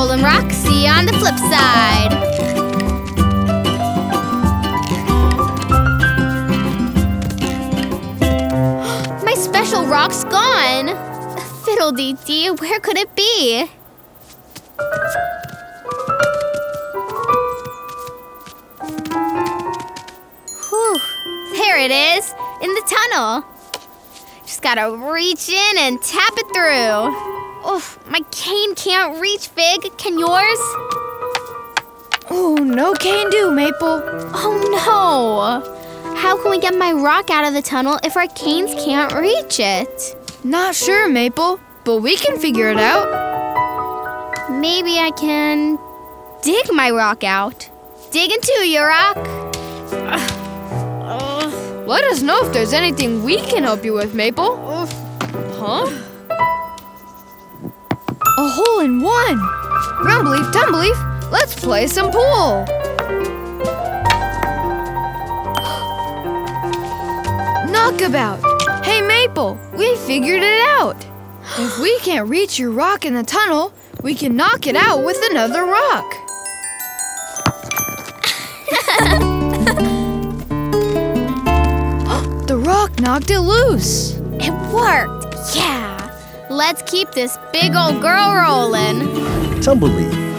Rolling Rock. See you on the flip side. My special rock's gone. Fiddle-dee-dee, where could it be? Whew, there it is, in the tunnel. Just gotta reach in and tap it through. Oh, my cane can't reach, Fig. Can yours? Oh, no can do, Maple. Oh no! How can we get my rock out of the tunnel if our canes can't reach it? Not sure, Maple, but we can figure it out. Maybe I can dig my rock out. Dig into your rock. Let us know if there's anything we can help you with, Maple. Huh? A hole in one! Rumbleaf, Tumble Leaf, let's play some pool! Knockabout! Hey, Maple, we figured it out! If we can't reach your rock in the tunnel, we can knock it out with another rock. the rock knocked it loose. It worked. Yeah. Let's keep this big old girl rolling. Tumbleweed